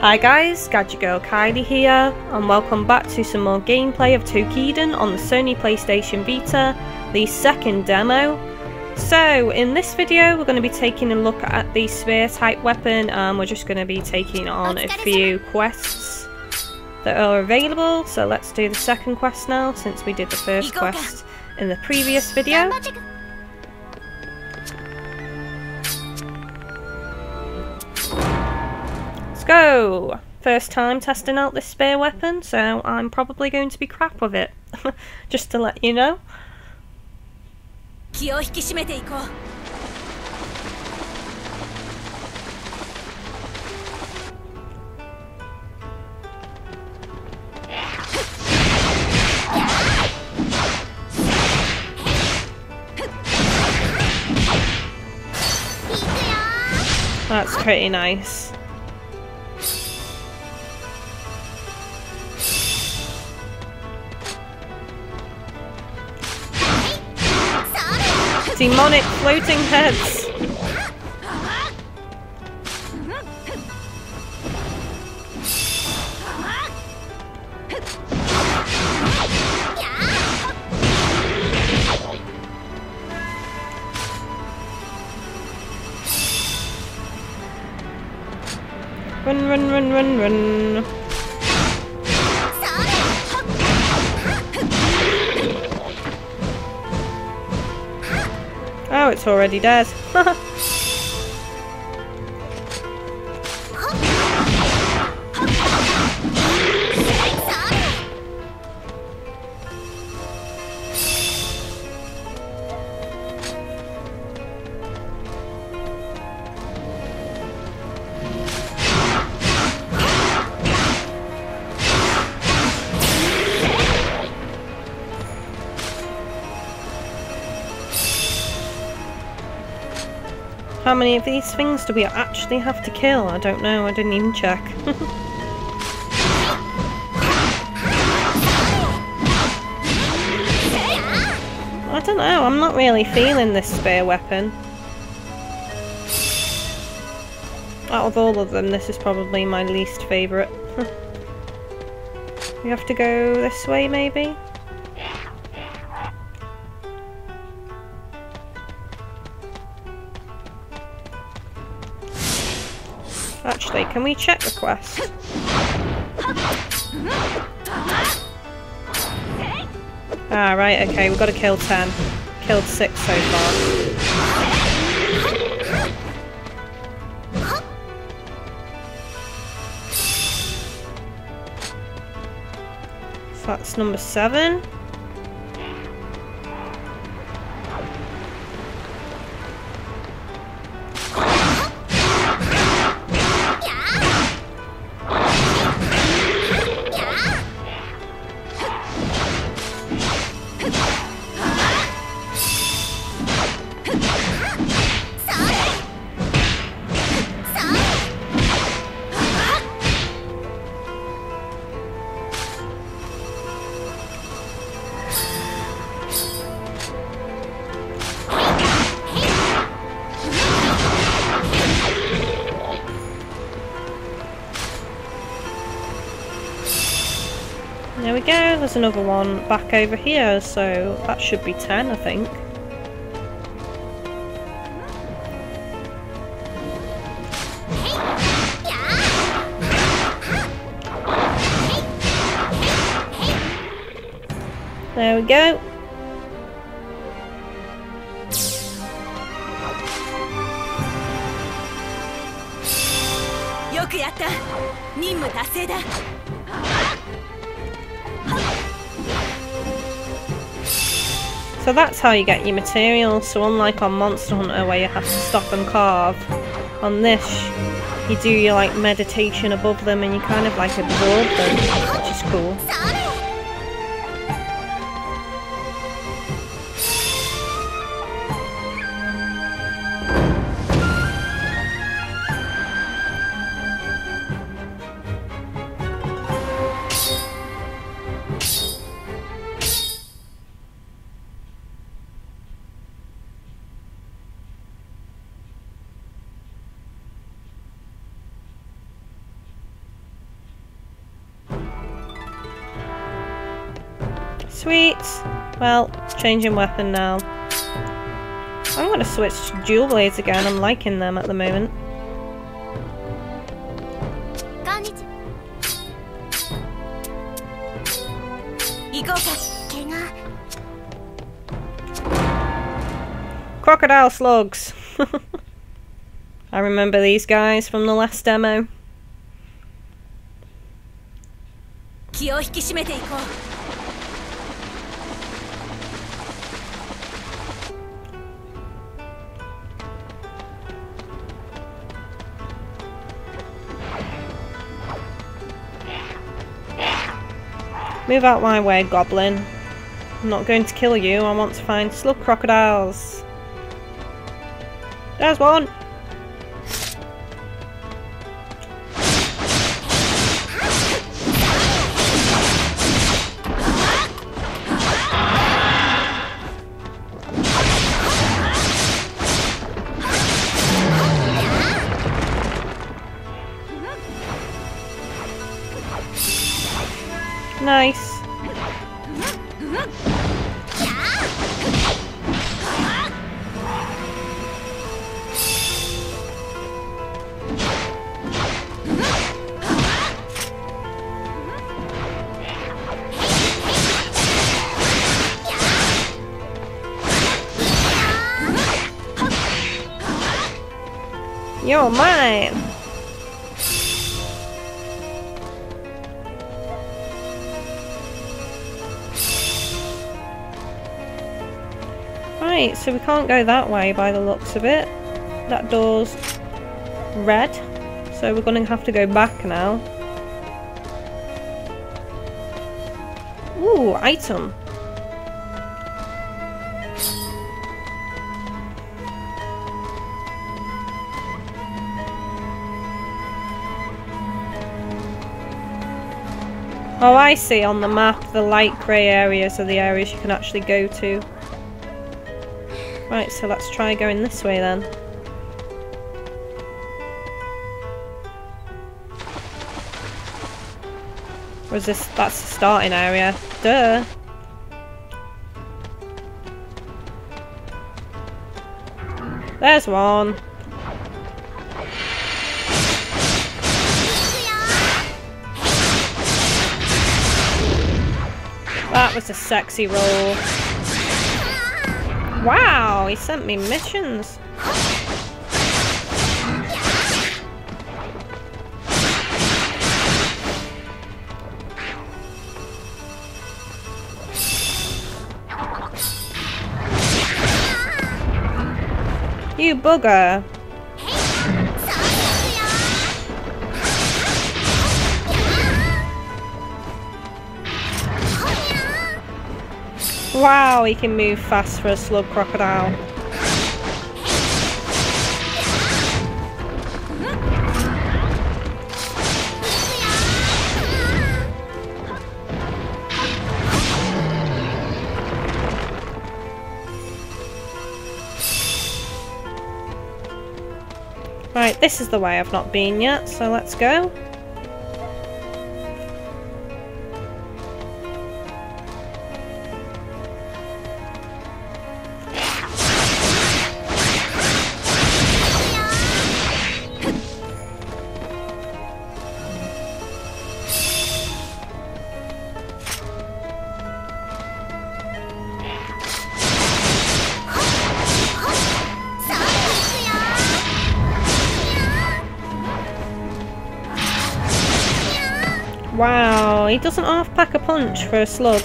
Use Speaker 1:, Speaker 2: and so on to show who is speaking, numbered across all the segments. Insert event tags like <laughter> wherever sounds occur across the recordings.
Speaker 1: Hi guys, Gadget Girl Kylie here, and welcome back to some more gameplay of Toukiden on the Sony PlayStation Vita, the second demo. So, in this video we're going to be taking a look at the spear type weapon, and we're just going to be taking on a few quests that are available. So let's do the second quest now, since we did the first quest in the previous video. Go! First time testing out this spear weapon, so I'm probably going to be crap with it. <laughs> Just to let you know. That's pretty nice. Demonic floating heads. Run, run, run, run, run. Already dead. <laughs> How many of these things do we actually have to kill? I don't know, I didn't even check. <laughs> I don't know, I'm not really feeling this spear weapon. Out of all of them, this is probably my least favourite. <laughs> we have to go this way, maybe? Actually, can we check the quest? Ah, right, okay, we've got to kill 10. Killed 6 so far. That's number 7. There we go, there's another one back over here, so that should be 10 I think. There we go. So that's how you get your materials. So unlike on Monster Hunter where you have to stop and carve, on this you do your like meditation above them and you kind of like absorb them, which is cool. Well, changing weapon now. I'm going to switch to dual blades again. I'm liking them at the moment. Crocodile slugs! <laughs> I remember these guys from the last demo. Move out my way, goblin. I'm not going to kill you, I want to find slug crocodiles. There's one! Nice. You're mine! Right, so we can't go that way by the looks of it. That door's red, so we're going to have to go back now. Ooh, item. Oh, I see on the map the light grey areas are the areas you can actually go to. Right, so let's try going this way then. Is this, that's the starting area. Duh! There's one! That was a sexy roll. Wow, he sent me missions. You bugger. Wow, he can move fast for a slug crocodile. Right, this is the way I've not been yet, so let's go. Wow, he doesn't half pack a punch for a slug.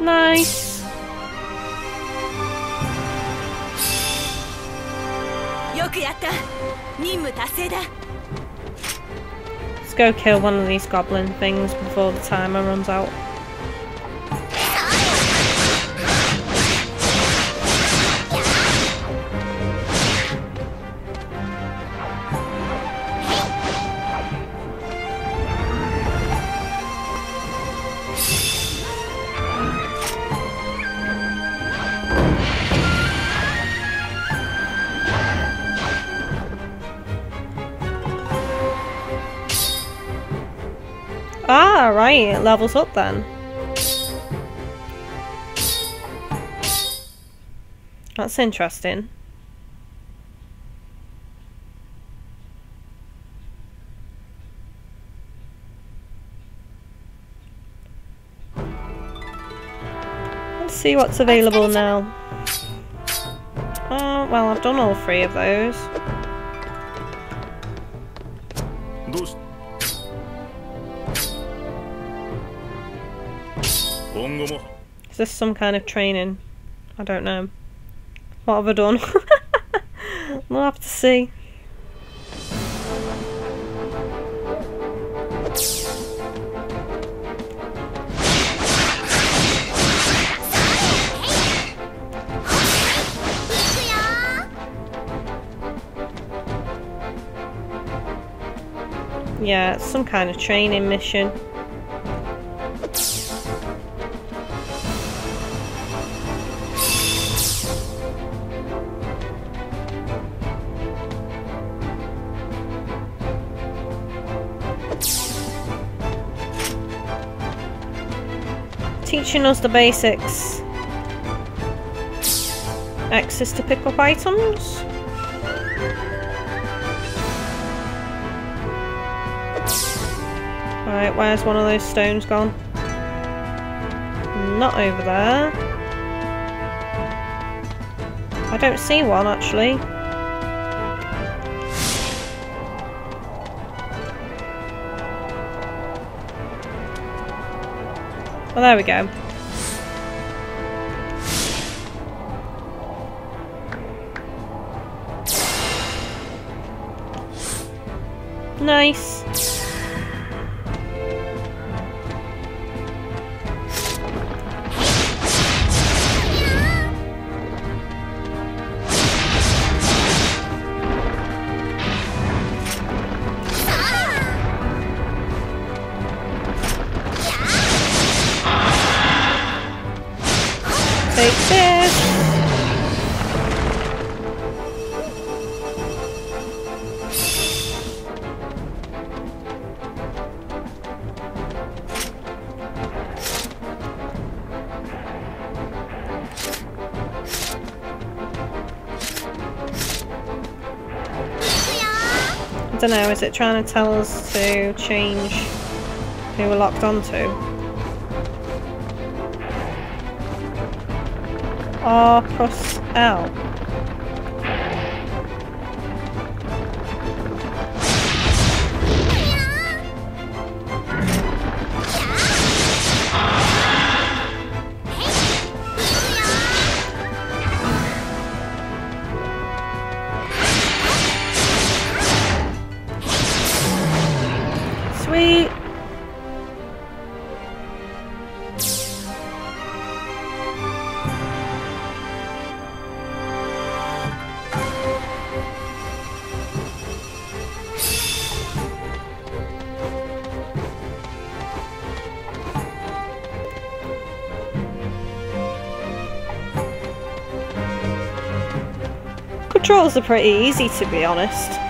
Speaker 1: Nice. Go kill one of these goblin things before the timer runs out. Ah, right, it levels up then. That's interesting. Let's see what's available now. Oh, well, I've done all three of those. Is this some kind of training? I don't know. What have I done? <laughs> we'll have to see. Yeah, some kind of training mission. Us the basics. Access to pick up items. Right, where's one of those stones gone? Not over there. I don't see one actually. Well, there we go. Nice. Take this. It trying to tell us to change who we're locked onto? R plus L. Controls are pretty easy to be honest.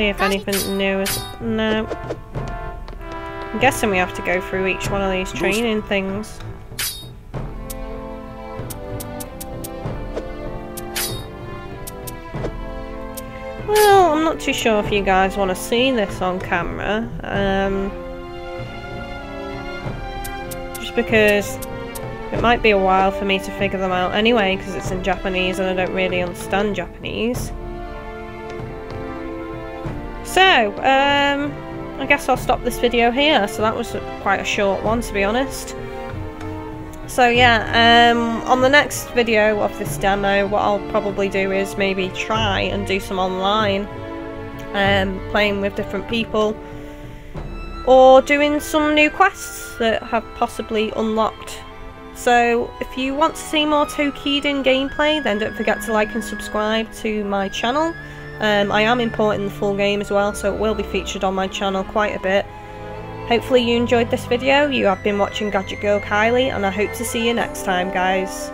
Speaker 1: See if anything new is... No. I'm guessing we have to go through each one of these training things. Well, I'm not too sure if you guys want to see this on camera. Um, just because it might be a while for me to figure them out anyway, because it's in Japanese and I don't really understand Japanese. So, um, I guess I'll stop this video here. So that was quite a short one, to be honest. So yeah, um, on the next video of this demo, what I'll probably do is maybe try and do some online, um, playing with different people, or doing some new quests that have possibly unlocked So if you want to see more Toukiden gameplay then don't forget to like and subscribe to my channel. Um, I am importing the full game as well so it will be featured on my channel quite a bit. Hopefully you enjoyed this video, you have been watching Gadget Girl Kylie and I hope to see you next time guys.